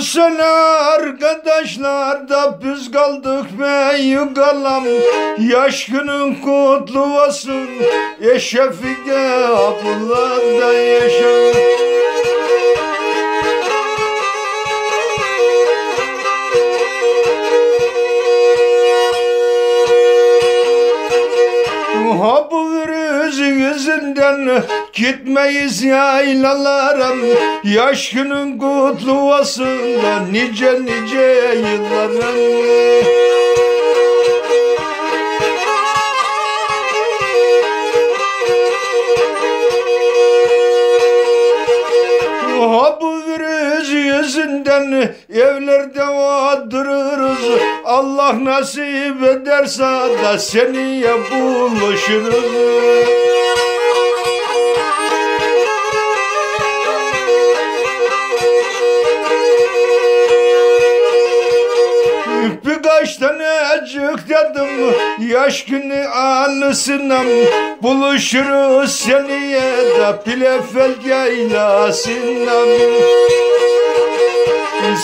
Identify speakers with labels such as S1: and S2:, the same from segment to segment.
S1: sene arkadaşlar da biz kaldık be yugalam Yaş günün kutlu olsun Eşefike abla da yaşa Ha bu yüzünden gitmeyiz yaylalara Yaş günün kutlu olsun da nice nice yılların. Ha bu virüs yüzünden evlerde otururuz. Allah nasip ederse da seneye buluşuruz Birkaç tane acık dedim Yaş günü anısına Buluşuruz seneye de Pilefel yaylasına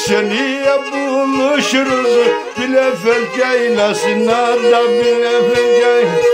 S1: Seneye buluşuruz Pilefel yaylasına da Pilefel yaylasına